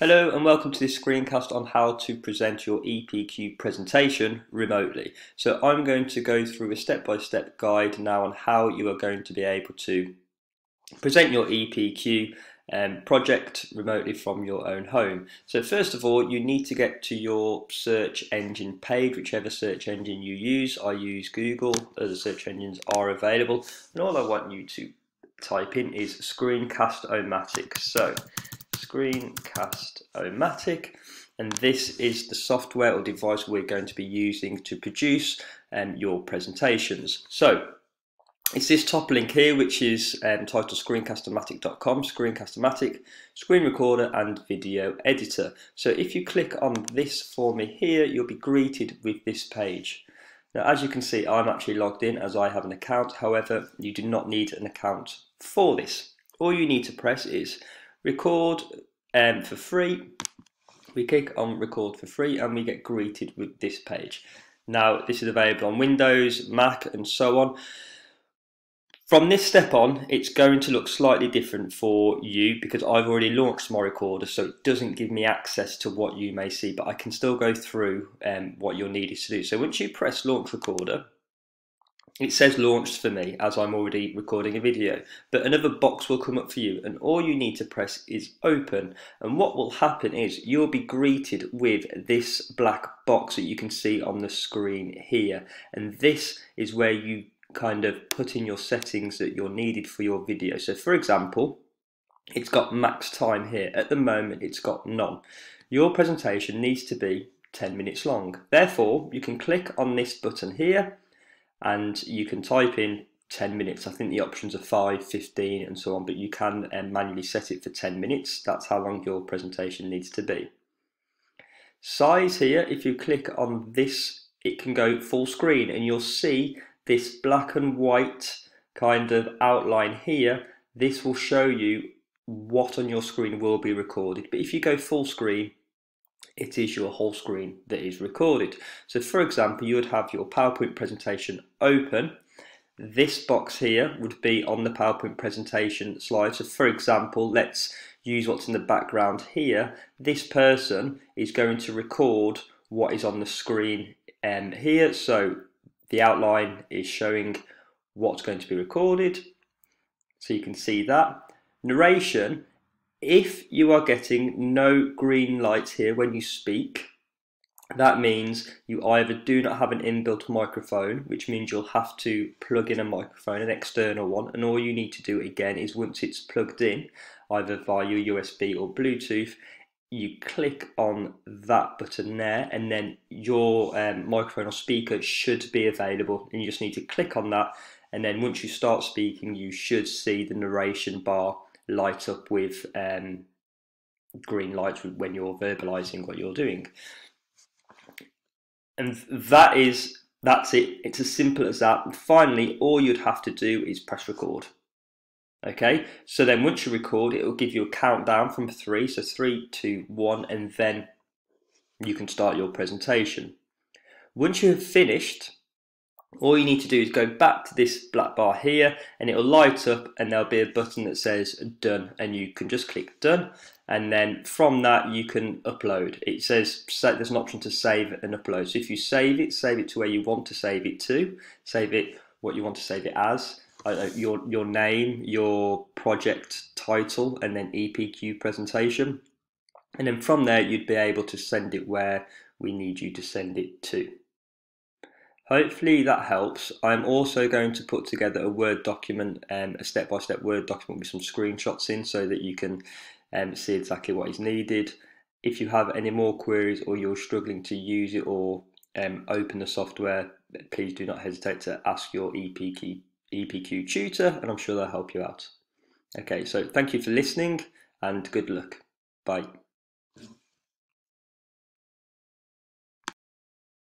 Hello and welcome to this screencast on how to present your EPQ presentation remotely. So I'm going to go through a step-by-step -step guide now on how you are going to be able to present your EPQ um, project remotely from your own home. So first of all, you need to get to your search engine page, whichever search engine you use. I use Google, other search engines are available. And all I want you to type in is Screencast-O-Matic. So Screencast-O-Matic and this is the software or device we're going to be using to produce um, your presentations. So it's this top link here which is um, titled screencast-o-matic.com, Screencast-O-Matic, screen recorder and video editor. So if you click on this for me here you'll be greeted with this page. Now as you can see I'm actually logged in as I have an account however you do not need an account for this. All you need to press is record um, for free. We click on record for free and we get greeted with this page. Now this is available on Windows, Mac and so on. From this step on, it's going to look slightly different for you because I've already launched my recorder, so it doesn't give me access to what you may see, but I can still go through um, what you're needed to do. So once you press launch recorder, it says launched for me as I'm already recording a video, but another box will come up for you and all you need to press is open. And what will happen is you'll be greeted with this black box that you can see on the screen here. And this is where you kind of put in your settings that you're needed for your video. So for example, it's got max time here. At the moment, it's got none. Your presentation needs to be 10 minutes long. Therefore, you can click on this button here and you can type in 10 minutes. I think the options are 5, 15 and so on, but you can um, manually set it for 10 minutes. That's how long your presentation needs to be. Size here, if you click on this, it can go full screen and you'll see this black and white kind of outline here. This will show you what on your screen will be recorded. But if you go full screen, it is your whole screen that is recorded. So for example, you would have your PowerPoint presentation open. This box here would be on the PowerPoint presentation slide. So for example, let's use what's in the background here. This person is going to record what is on the screen um, here. So the outline is showing what's going to be recorded. So you can see that. Narration if you are getting no green lights here when you speak, that means you either do not have an inbuilt microphone, which means you'll have to plug in a microphone, an external one, and all you need to do again is once it's plugged in, either via your USB or Bluetooth, you click on that button there, and then your um, microphone or speaker should be available, and you just need to click on that, and then once you start speaking, you should see the narration bar light up with um, green lights when you're verbalizing what you're doing. And that is that's it. It's as simple as that. And finally, all you'd have to do is press record. Okay, so then once you record, it will give you a countdown from three, so three, two, one, and then you can start your presentation. Once you have finished, all you need to do is go back to this black bar here and it will light up and there'll be a button that says done and you can just click done. And then from that you can upload. It says there's an option to save and upload. So if you save it save it to where you want to save it to. Save it what you want to save it as. Your your name your project title and then EPQ presentation. And then from there you'd be able to send it where we need you to send it to Hopefully that helps. I'm also going to put together a Word document, um, a step-by-step -step Word document with some screenshots in so that you can um, see exactly what is needed. If you have any more queries or you're struggling to use it or um, open the software, please do not hesitate to ask your EPQ, EPQ tutor and I'm sure they'll help you out. Okay, so thank you for listening and good luck. Bye.